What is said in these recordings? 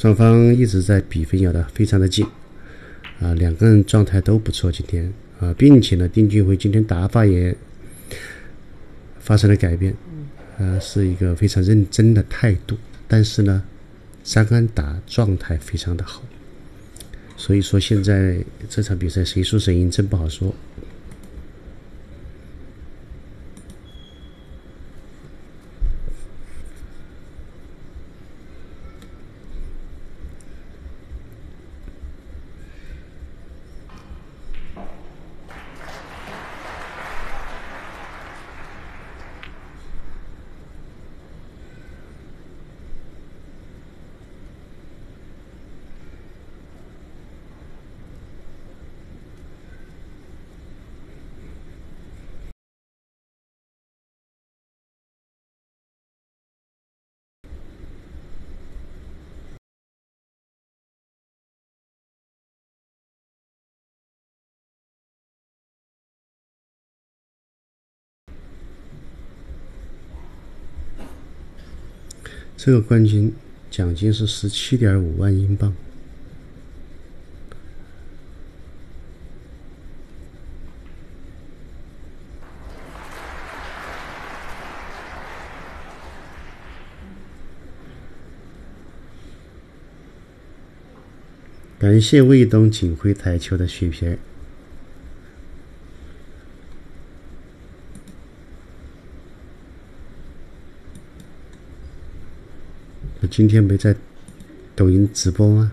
双方一直在比分咬得非常的近，啊，两个人状态都不错今天啊，并且呢，丁俊晖今天打法也发生了改变，啊，是一个非常认真的态度，但是呢，张安打状态非常的好，所以说现在这场比赛谁输谁赢真不好说。这个冠军奖金是十七点五万英镑。感谢卫东锦辉台球的血瓶。今天没在抖音直播吗？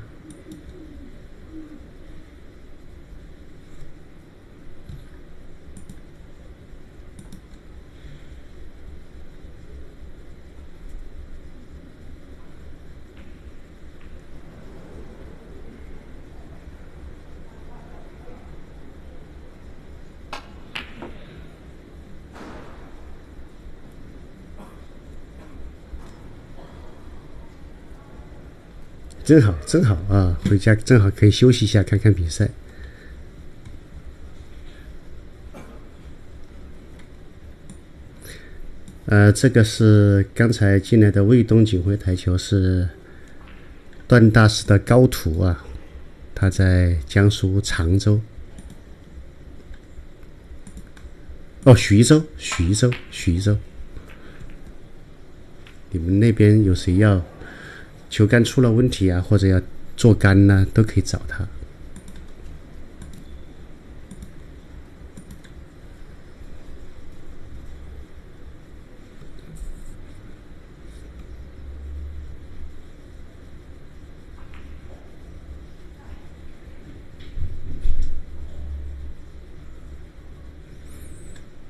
正好，正好啊，回家正好可以休息一下，看看比赛。呃，这个是刚才进来的卫东锦辉台球，是段大师的高徒啊，他在江苏常州。哦，徐州，徐州，徐州。你们那边有谁要？球杆出了问题啊，或者要做杆呢，都可以找他。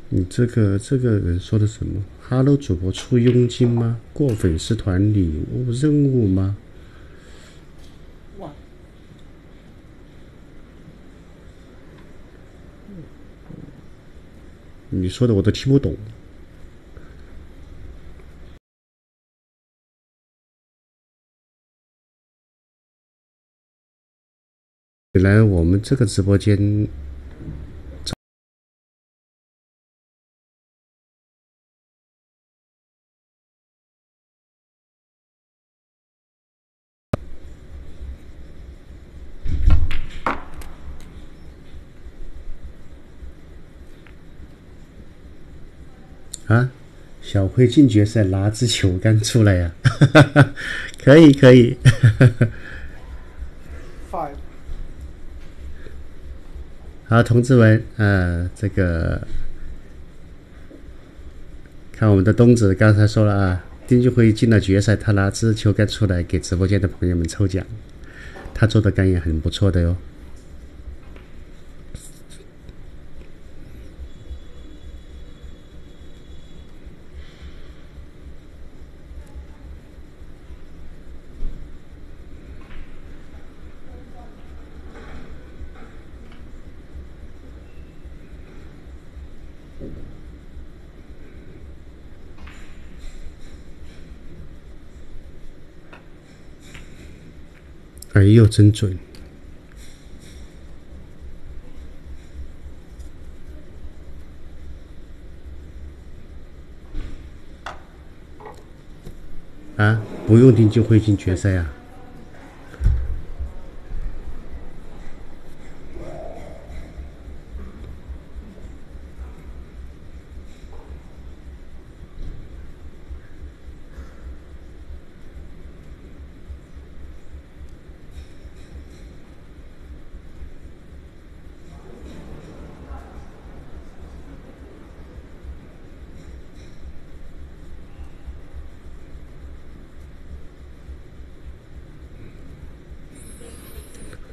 你这个这个人说的什么？？Hello，，主播出佣金吗？过粉丝团礼物任务吗？哇！你说的我都听不懂。来我们这个直播间。啊，小辉进决赛拿支球杆出来呀！可以可以。Five。好，同志们，呃，这个看我们的东子刚才说了啊，丁俊晖进了决赛，他拿支球杆出来给直播间的朋友们抽奖，他做的杆也很不错的哟。哎呦，真准！啊，不用定就会进决赛啊！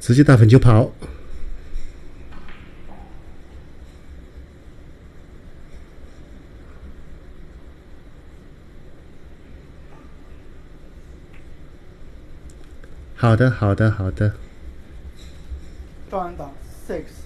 直接打分就跑。好的，好的，好的。断档 six。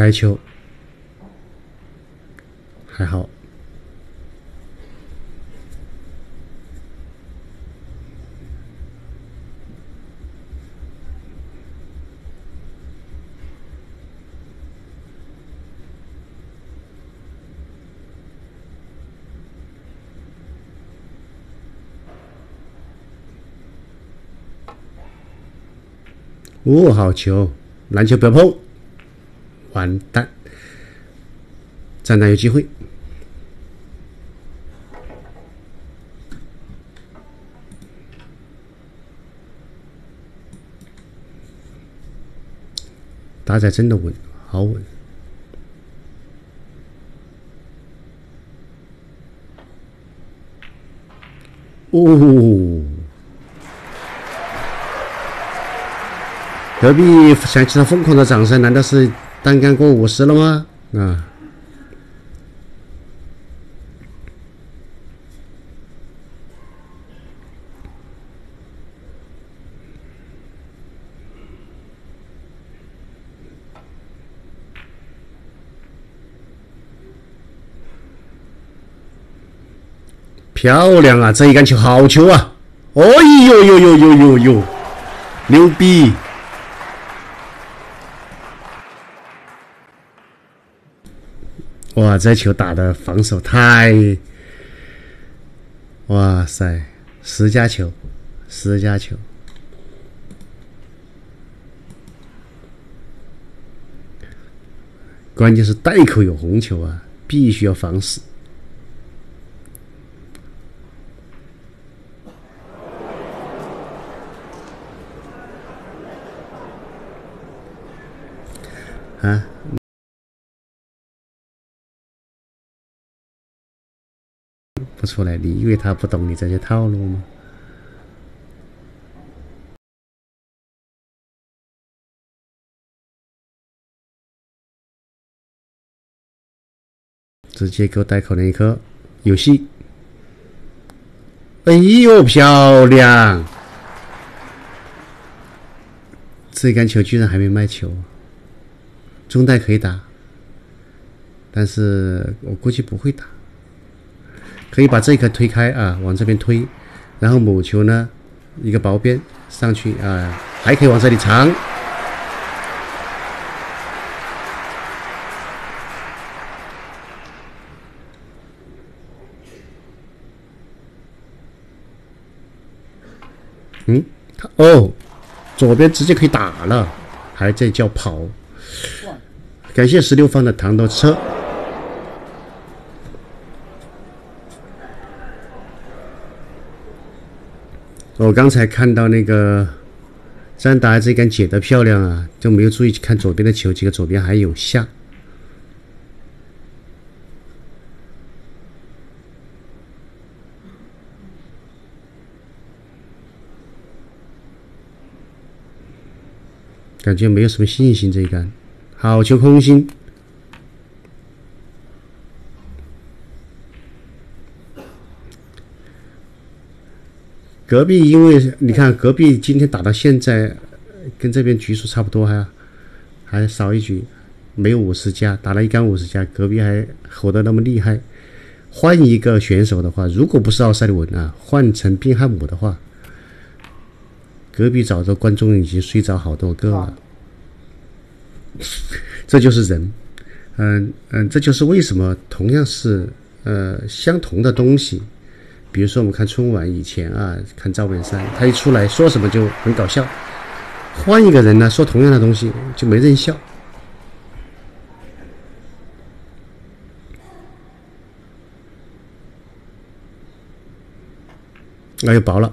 白球，还好。哦，好球！篮球不要碰。完蛋，站长有机会，打仔真的稳，好稳。哦，隔壁响起了疯狂的掌声，难道是？单杆过五十了吗？啊！漂亮啊！这一杆球好球啊！哦呦呦呦呦呦呦，牛逼！哇，这球打的防守太……哇塞，十加球，十加球，关键是袋口有红球啊，必须要防死。啊！不出来，你以为他不懂你这些套路吗？直接给我带口那一颗，有戏！哎呦，漂亮！这杆球居然还没卖球，中袋可以打，但是我估计不会打。可以把这一颗推开啊，往这边推，然后母球呢，一个薄边上去啊，还可以往这里藏。嗯，他哦，左边直接可以打了，还在叫跑。感谢十六方的糖豆车。我刚才看到那个张达这杆解的漂亮啊，就没有注意看左边的球，结果左边还有下，感觉没有什么信心这一杆，好球空心。隔壁，因为你看隔壁今天打到现在，跟这边局数差不多，还还少一局，没有五十加，打了一杆五十加，隔壁还吼得那么厉害。换一个选手的话，如果不是奥赛利文啊，换成宾汉姆的话，隔壁早的观众已经睡着好多个了。这就是人，嗯嗯，这就是为什么同样是呃相同的东西，比如说我们看春晚以前啊，看赵本山，他一出来说什么就很搞笑。换一个人呢，说同样的东西就没人笑。那就薄了，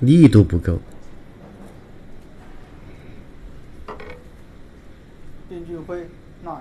力度不够。丁俊晖，nine。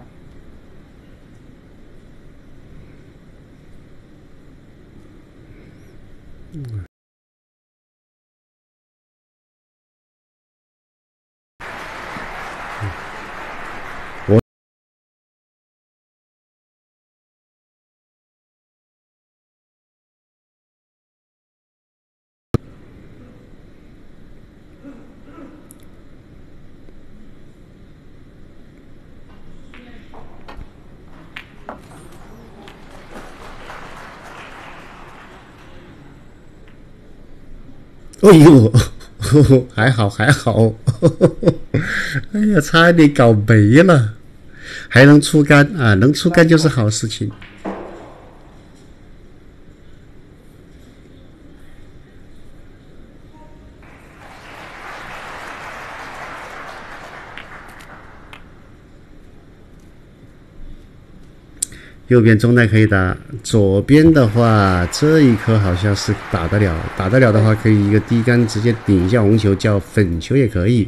哎呦，还好还好，哎呀，差点搞没了，还能出杆啊！能出杆就是好事情。右边中袋可以打，左边的话这一颗好像是打得了，打得了的话可以一个低杆直接顶一下红球叫粉球也可以。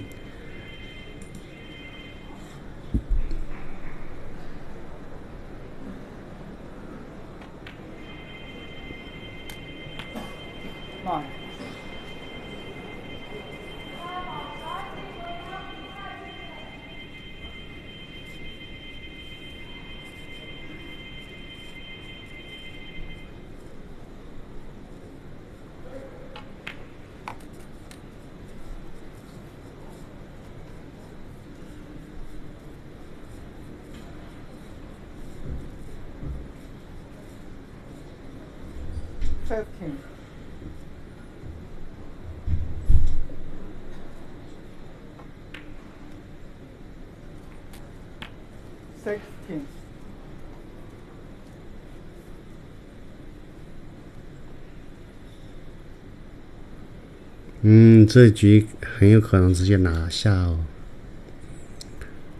嗯，这局很有可能直接拿下哦。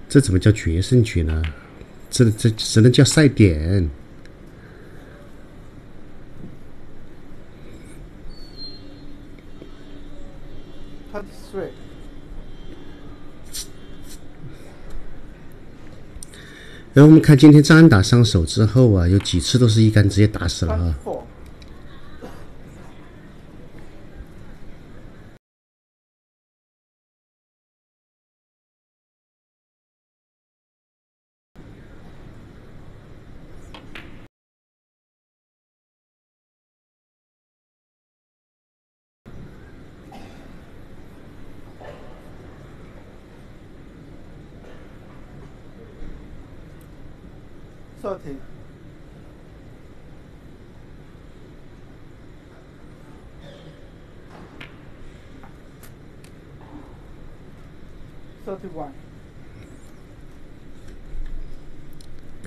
这怎么叫决胜局呢？这这只能叫赛点。然后我们看今天张安打上手之后啊，有几次都是一杆直接打死了啊。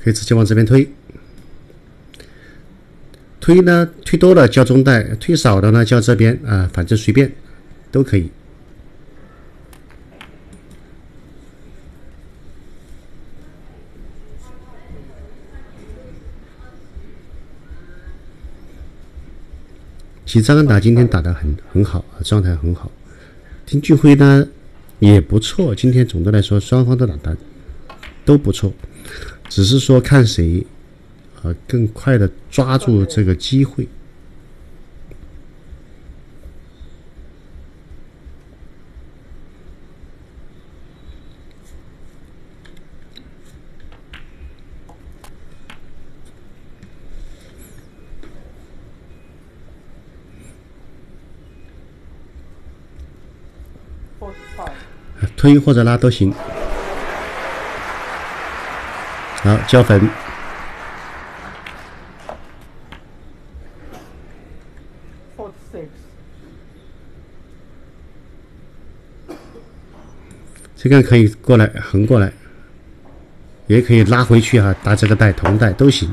可以直接往这边推。推呢，推多了叫中带，推少的呢叫这边啊，反正随便都可以。其实张安达今天打得很很好，状态很好。丁俊晖呢也不错，今天总的来说双方都打的都不错，只是说看谁啊更快的抓住这个机会。推或者拉都行。好，交粉。这个可以过来横过来，也可以拉回去啊、打这个带同带都行。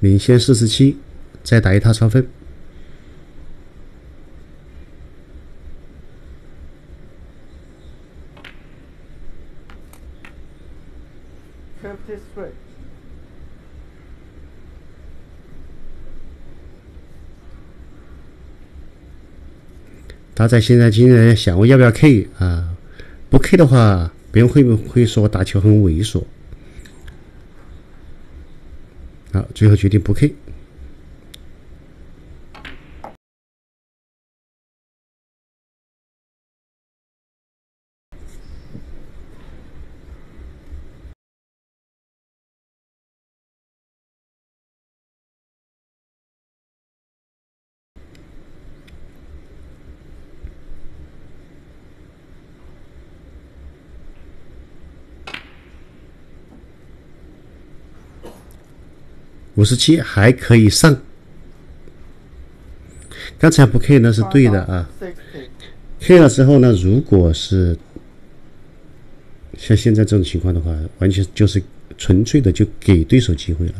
领先四十七，再打一套超分。fifty three, 他在现在今天想我要不要 K 啊？不 K 的话，别人会不会说我打球很猥琐？好，最后决定不 K。五十七还可以上。刚才不 K 呢是对的啊。K 了之后呢，如果是像现在这种情况的话，完全就是纯粹的就给对手机会了。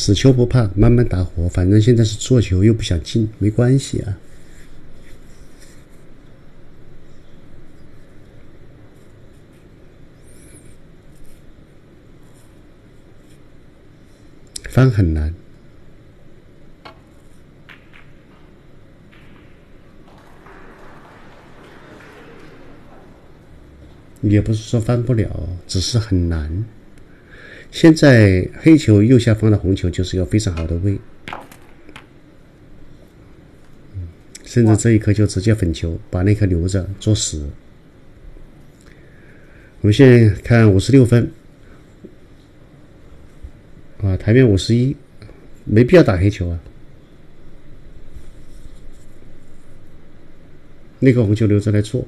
死球不怕，慢慢打活，反正现在是做球又不想进，没关系啊。翻很难。也不是说翻不了，只是很难。现在黑球右下方的红球就是一个非常好的位，甚至这一颗就直接粉球，把那颗留着做死。我们现在看五十六分，啊，台面五十一，没必要打黑球啊。那个红球留着来做。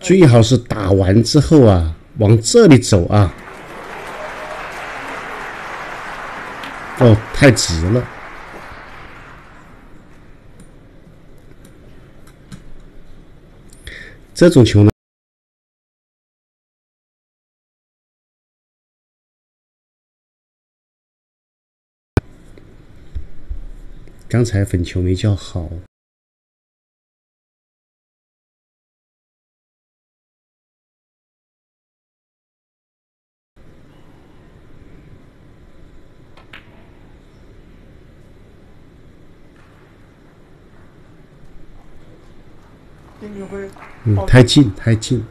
最好是打完之后啊，往这里走啊。哦，太直了。这种球呢，刚才粉球没叫好。嗯，太近太近。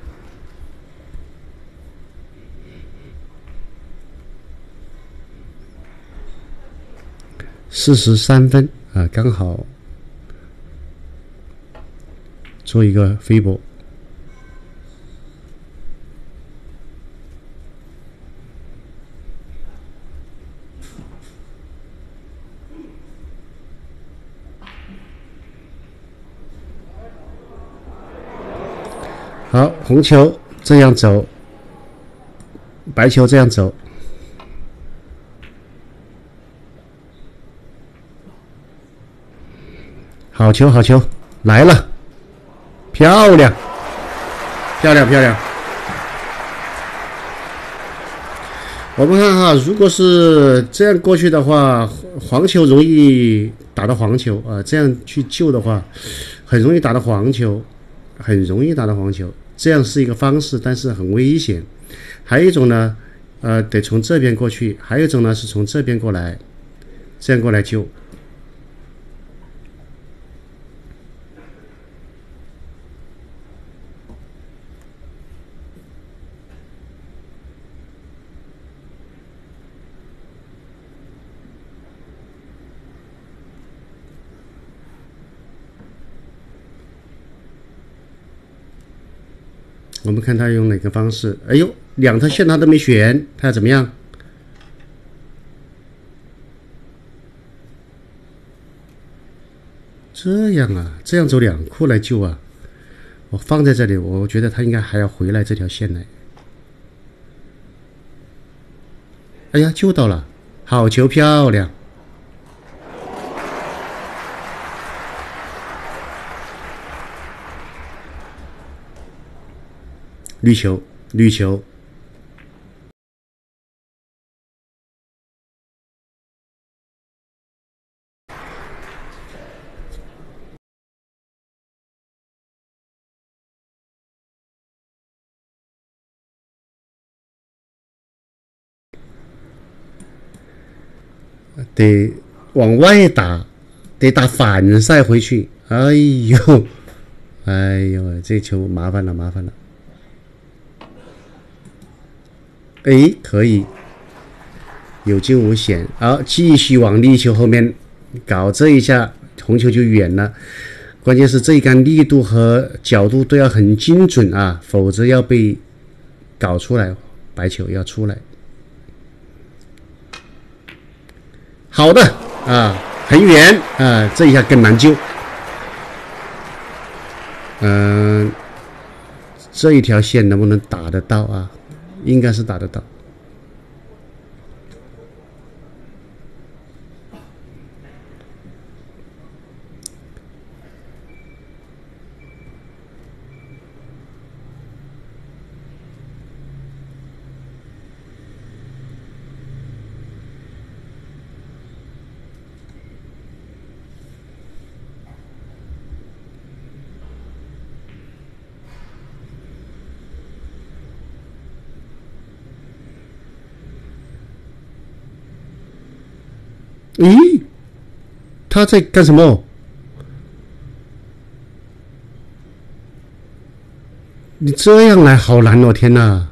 四十三分啊，刚好做一个飞波。好，红球这样走，白球这样走。好球，好球，来了，漂亮，漂亮，漂亮。我们看哈，如果是这样过去的话，黄球容易打到黄球啊，这样去救的话，很容易打到黄球，很容易打到黄球，这样是一个方式，但是很危险。还有一种呢，呃，得从这边过去；还有一种呢，是从这边过来，这样过来救。我们看他用哪个方式？哎呦，两条线他都没选，他要怎么样？这样啊，这样走两库来救啊！我放在这里，我觉得他应该还要回来这条线来。哎呀，救到了，好球，漂亮！绿球，绿球。得往外打，得打反塞回去。哎呦，哎呦，这球麻烦了，麻烦了。哎，可以，有惊无险。好，继续往立球后面搞，这一下红球就远了。关键是这一杆力度和角度都要很精准啊，否则要被搞出来，白球要出来。好的啊，很远啊，这一下更难救。嗯，这一条线能不能打得到啊？应该是打得到。他在干什么？你这样来好难哦！天哪，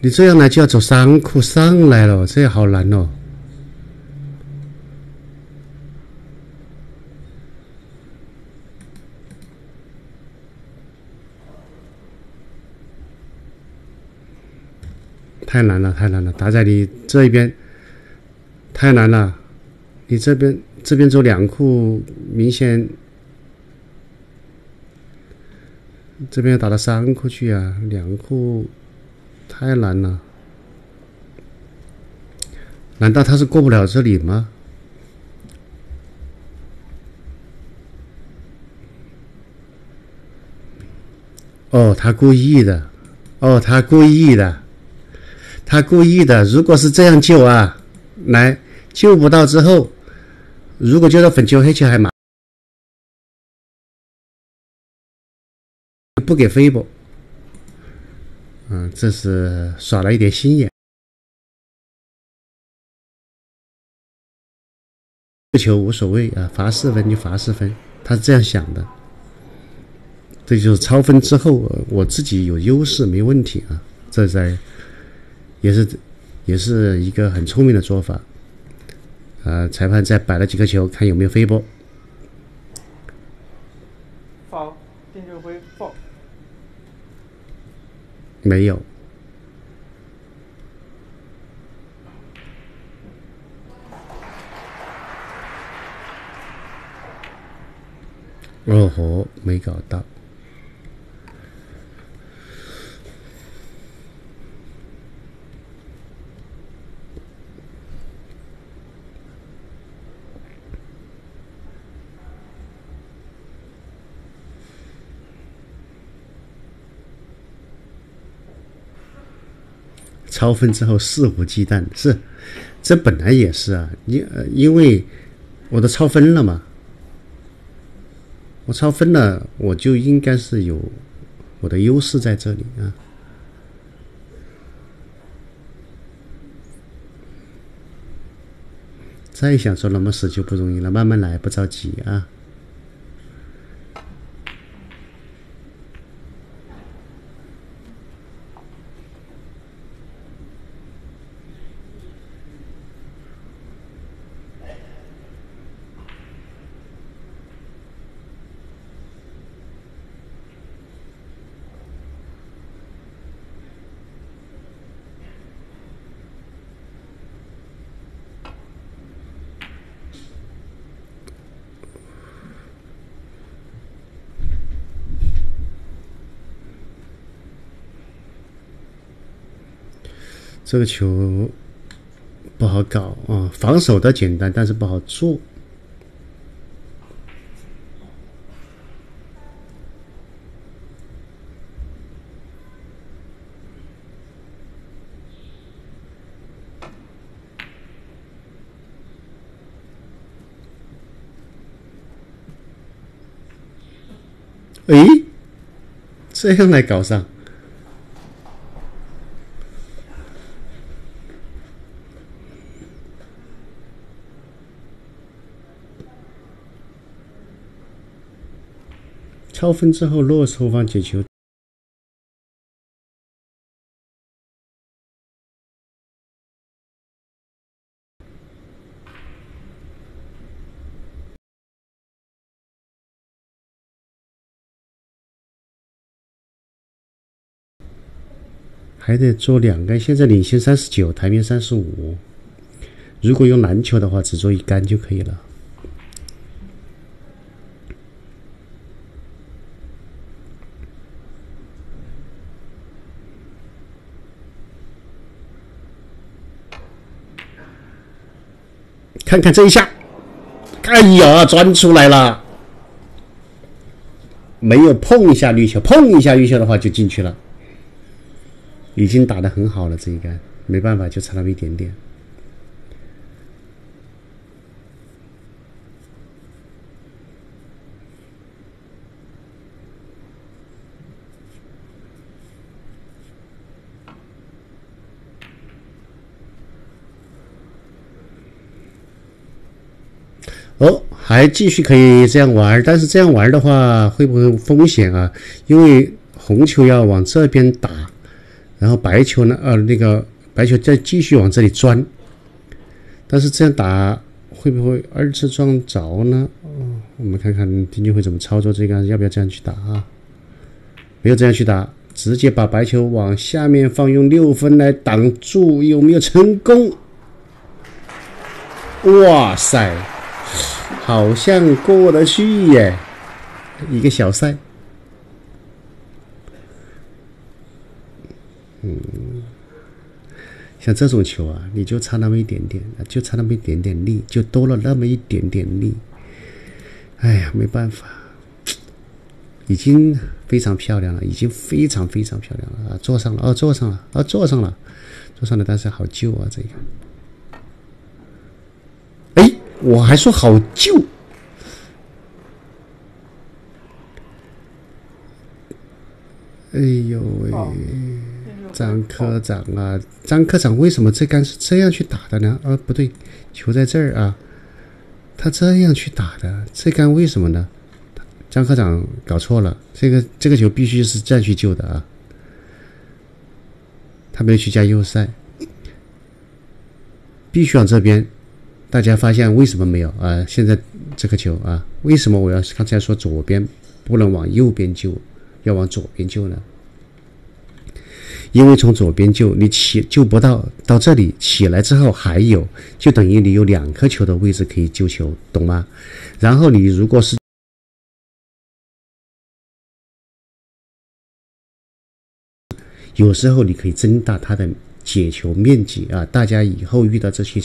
你这样来就要走三库上来了，这好难哦！太难了，太难了，打在你这一边。太难了，你这边这边走两库，明显这边要打到三库去啊，两库太难了。难道他是过不了这里吗？哦，他故意的，哦，他故意的，他故意的。如果是这样救啊，来。救不到之后，如果救到粉球黑球还麻，不给飞不？嗯，这是耍了一点心眼。球无所谓啊，罚四分就罚四分，他是这样想的。这就是超分之后，我自己有优势没问题啊，这在也是也是一个很聪明的做法。呃，裁判再摆了几个球，看有没有飞波。好，定球飞放。没有。哦吼，没搞到。超分之后肆无忌惮，是，这本来也是啊，因因为我都超分了嘛，我超分了，我就应该是有我的优势在这里啊。再想说那么死就不容易了，慢慢来，不着急啊。这个球不好搞啊，防守的简单，但是不好做。哎，这样来搞上。高分之后，落后方解球。还得做两杆，现在领先三十九，台面三十五。如果用篮球的话，只做一杆就可以了。看看这一下，哎呀，钻出来了，没有碰一下绿球，碰一下绿球的话就进去了，已经打的很好了，这一杆没办法，就差那么一点点。哦，还继续可以这样玩，但是这样玩的话会不会风险啊？因为红球要往这边打，然后白球呢，呃，那个白球再继续往这里钻，但是这样打会不会二次撞着呢？哦，我们看看丁俊晖怎么操作这个，要不要这样去打啊？没有这样去打，直接把白球往下面放，用六分来挡住，有没有成功？哇塞！好像过得去耶，一个小赛。嗯，像这种球啊，你就差那么一点点，就差那么一点点力，就多了那么一点点力。哎呀，没办法，已经非常漂亮了，已经非常非常漂亮了啊！坐上了，哦，坐上了，哦，坐上了，坐上了，但是好旧啊，这个。我还说好旧，哎呦喂，张科长啊，张科长，为什么这杆是这样去打的呢？啊，不对，球在这儿啊，他这样去打的，这杆为什么呢？张科长搞错了，这个这个球必须是这样去救的啊，他没有去加右塞，必须往这边。大家发现为什么没有啊？现在这个球啊，为什么我要刚才说左边不能往右边救，要往左边救呢？因为从左边救你起救不到，到这里起来之后还有，就等于你有两颗球的位置可以救球，懂吗？然后你如果是有时候你可以增大它的解球面积啊！大家以后遇到这些。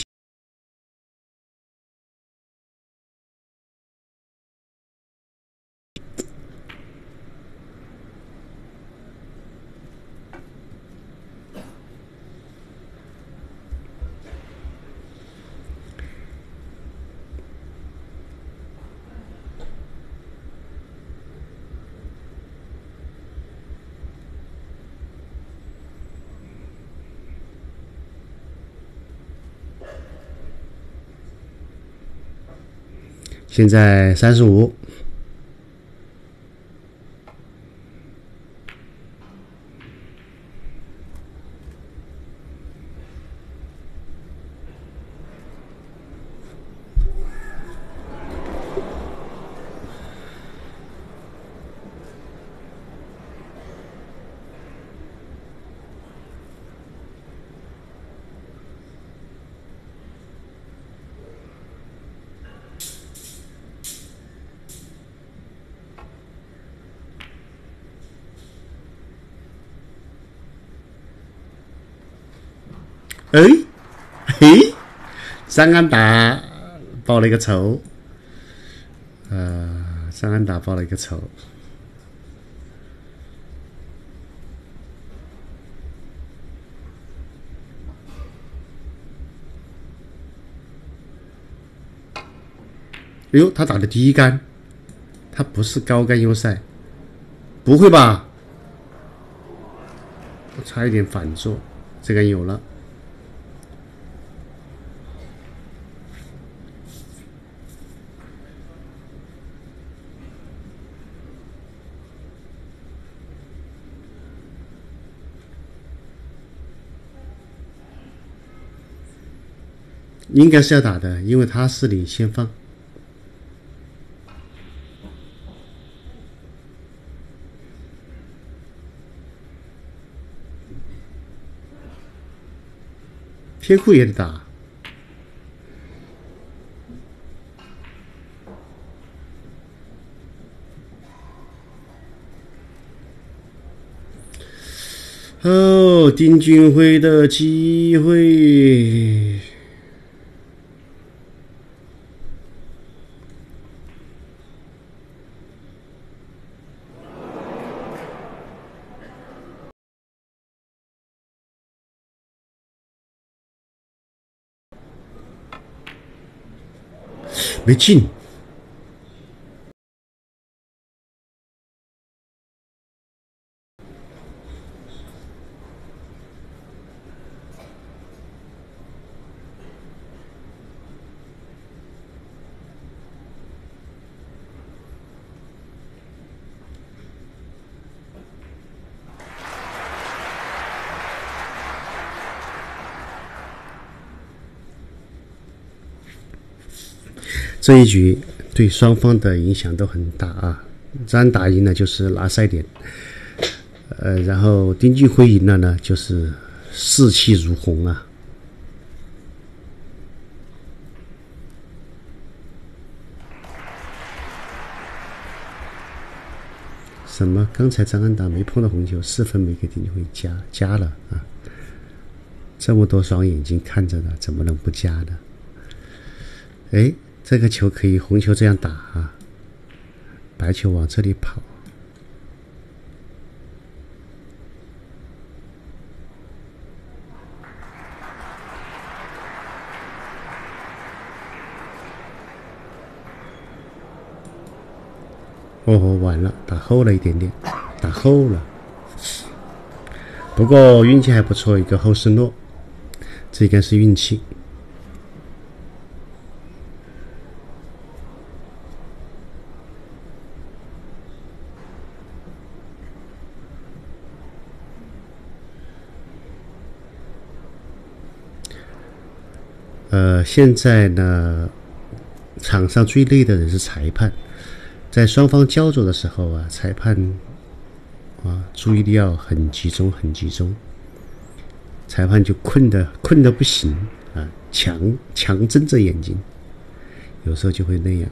现在三十五。哎，嘿，张安达报了一个仇，呃，张安达报了一个仇。哎呦，他打的第一杆，他不是高杆优赛，不会吧？我差一点反坐，这个有了。应该是要打的，因为他是领先方。天库也得打。哦，丁俊晖的机会。没劲。这一局对双方的影响都很大啊！张打赢了就是拿赛点，呃，然后丁俊晖赢了呢，就是士气如虹啊！什么？刚才张安达没碰到红球，四分没给丁俊晖加加了啊！这么多双眼睛看着呢，怎么能不加呢？哎。这个球可以红球这样打啊，白球往这里跑。哦，完了，打厚了一点点，打厚了。不过运气还不错，一个后失落，这应该是运气。呃，现在呢，场上最累的人是裁判，在双方焦灼的时候啊，裁判啊注意力要很集中，很集中，裁判就困的困的不行啊，强强睁着眼睛，有时候就会那样。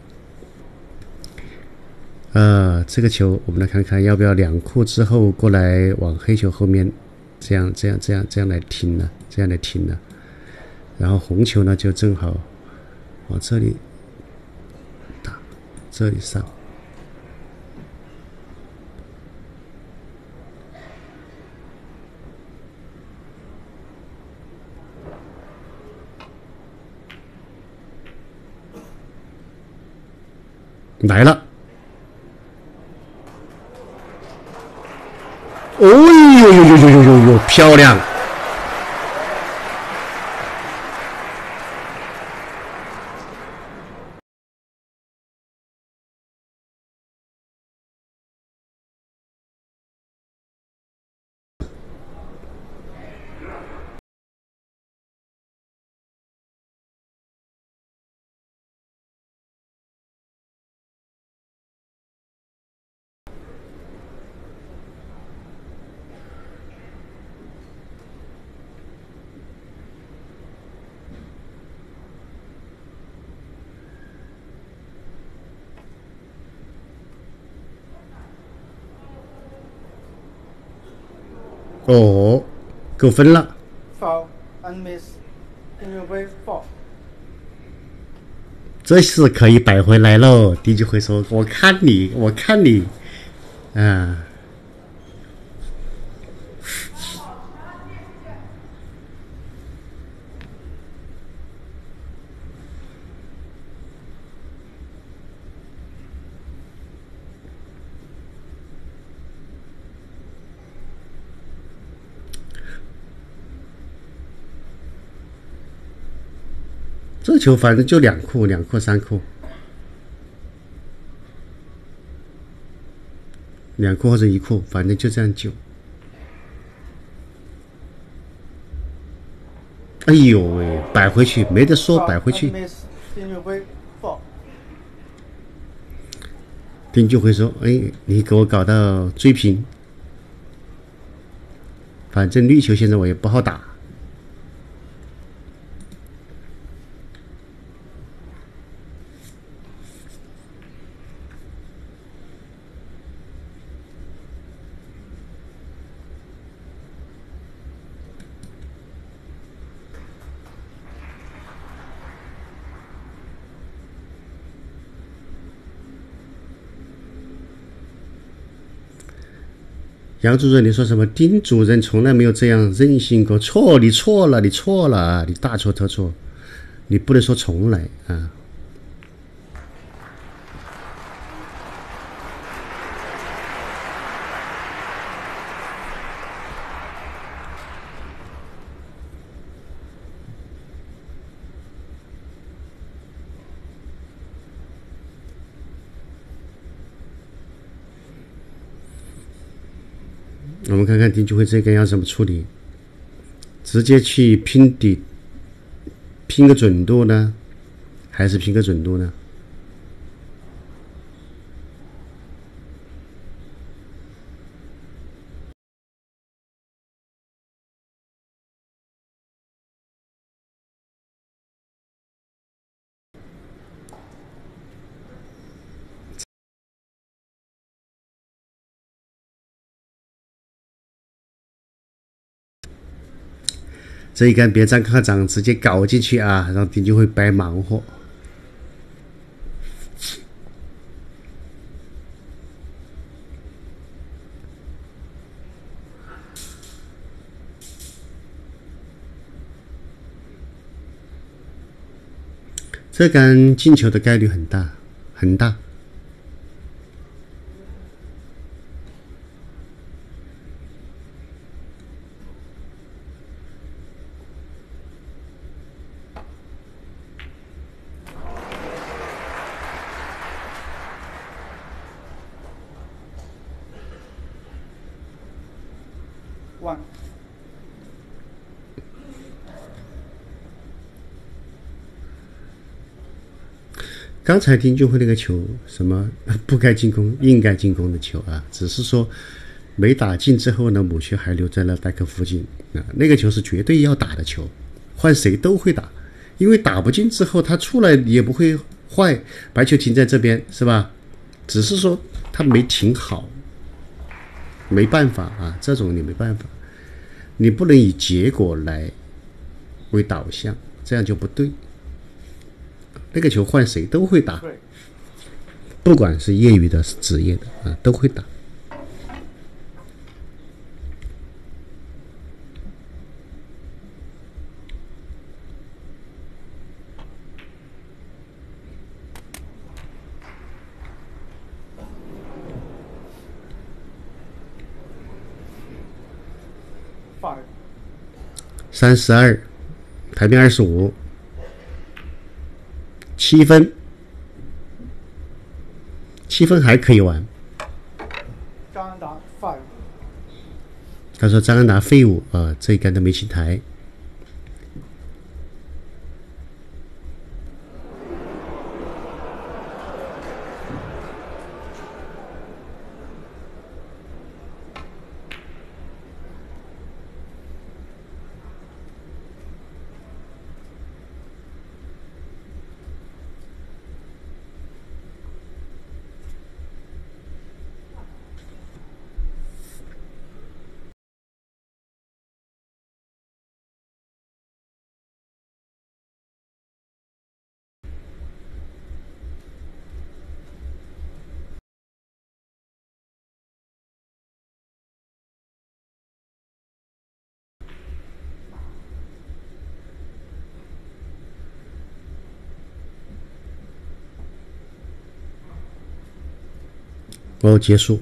呃，这个球我们来看看，要不要两库之后过来往黑球后面，这样这样这样这样来停呢？这样来停呢？然后红球呢，就正好往这里打，这里上来了。哦呦呦呦呦呦呦呦，漂亮！哦，够分了。这是可以摆回来喽。弟弟会说：“我看你，我看你，啊，这球反正就两库，两库三库，两库或者一库，反正就这样救。哎呦喂，摆回去没得说，摆回去丁俊晖说：“哎，你给我搞到追平，反正绿球现在我也不好打。杨主任，你说什么？丁主任从来没有这样任性过。错，你错了，你错了！你大错特错，你不能说从来啊。我们看看丁俊晖这个要怎么处理？直接去拼底，拼个准度呢，还是拼个准度呢？这一杆别站科长直接搞进去啊，让丁俊晖白忙活。这杆进球的概率很大，很大。刚才丁俊晖那个球，什么 不该进攻、应该进攻的球啊，只是说没打进之后呢，母球还留在了代克附近啊。那个球是绝对要打的球，换谁都会打，因为打不进之后他出来也不会坏，白球停在这边是吧？只是说他没停好，没办法啊，这种你没办法，你不能以结果来为导向，这样就不对。那个球换谁都会打，不管是业余的、是职业的啊，都会打。三十二，台面二十五，七分，七分还可以玩。张安达 five，他说张安达废物啊，这一杆都没起台。哦，结束。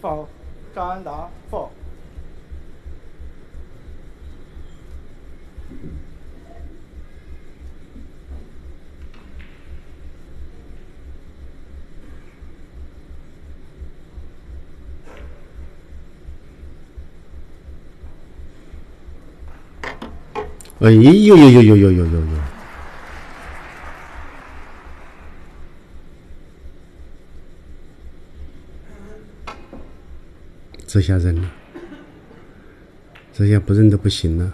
foul，张安达 foul。哎呦呦呦呦呦呦呦呦！这下认了，这下不认都不行了。